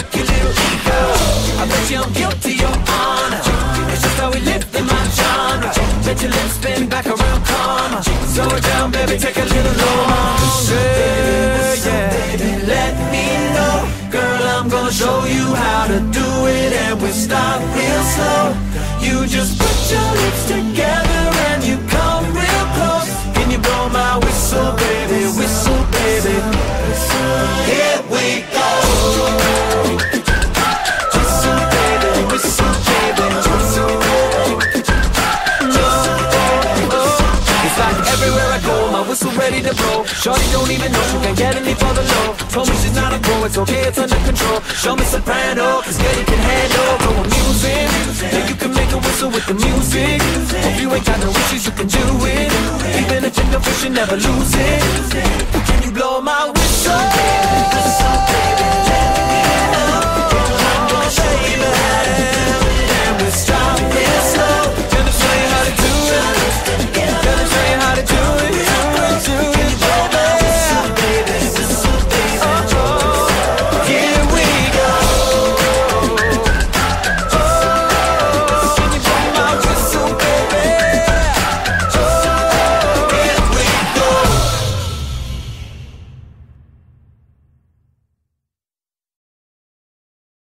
Stroke little ego. I bet you I'm guilty, your honor. It's just how we live in my genre. Bet your lips spin back around, karma. Slow it down, baby, take a little longer. Yeah, let me know, girl. I'm gonna show you how to do it, and we start real slow. You just put your lips together everywhere I go, my whistle ready to blow. Shorty don't even know she can't get any further low. Told me she's not a pro, it's okay, it's under control. Show me soprano, cause you can handle. Go on music, yeah, you can make a whistle with the music. Hope you ain't got no issues, you can do it. Even a chicken fish, you never lose it.